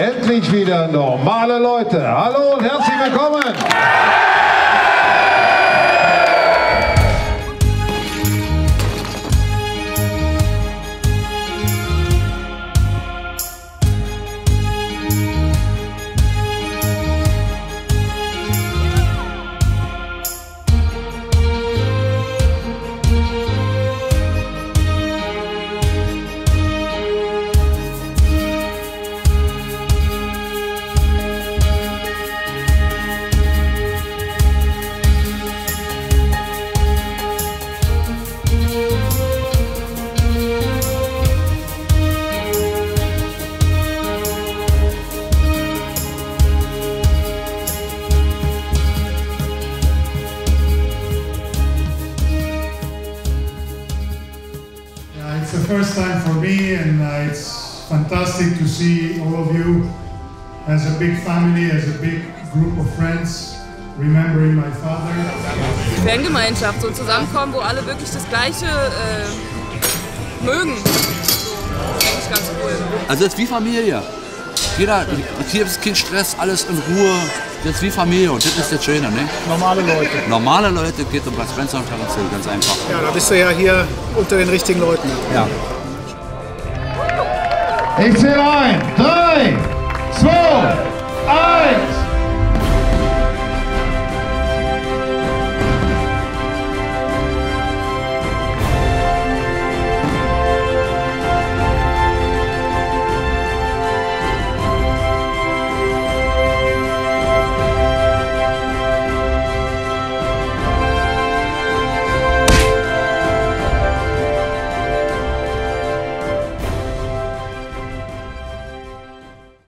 endlich wieder normale Leute. Hallo und herzlich willkommen. It's the first time for me, and uh, it's fantastic to see all of you as a big family, as a big group of friends, remembering my father. Fangemeinschaft, so zusammenkommen, wo alle wirklich das Gleiche äh, mögen. So, das ist eigentlich ganz cool. Also es ist wie Familie. Jeder, hier ist kein Stress, alles in Ruhe. Das ist wie Familie und das ist das Schöne, ne? Normale Leute. Normale Leute geht um was Spencer und Terrazzo, ganz einfach. Ja, da bist du ja hier unter den richtigen Leuten. Ja. Ich zähle ein. Drei.